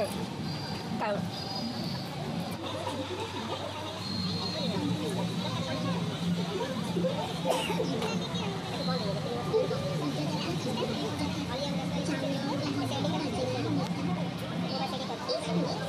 Tahun ini.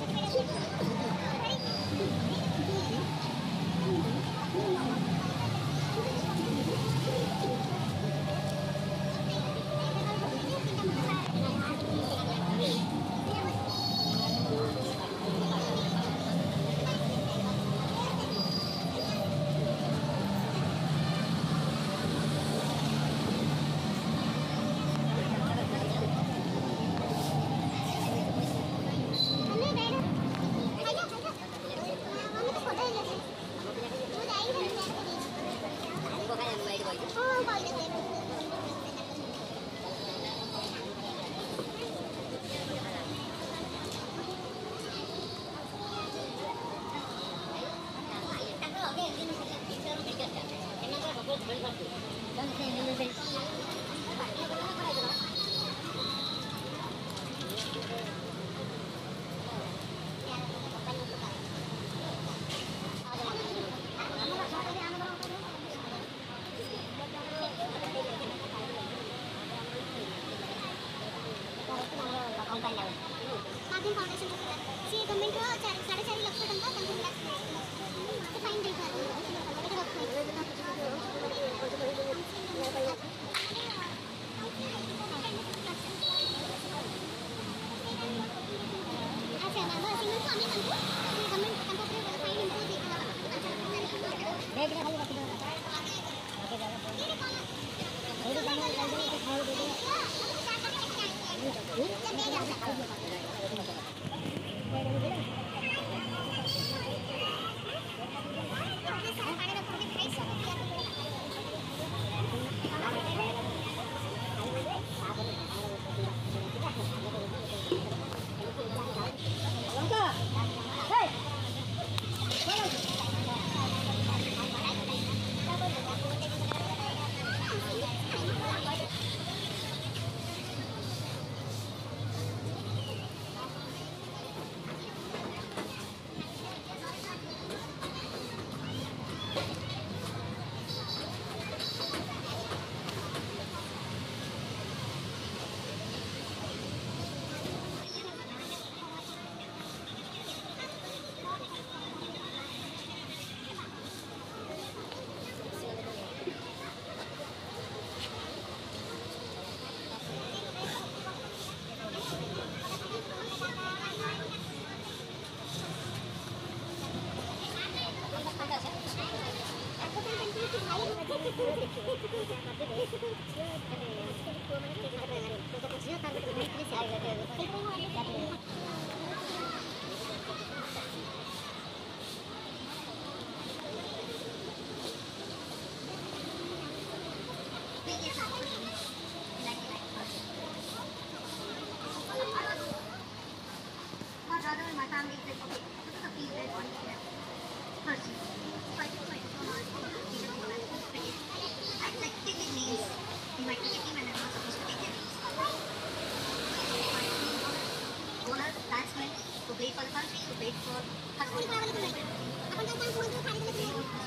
Thank you. めっちゃ目が高い。Thank you. Donor France में तो wait for country तो wait for हर कोई अपन तो काम पूरा खाने के लिए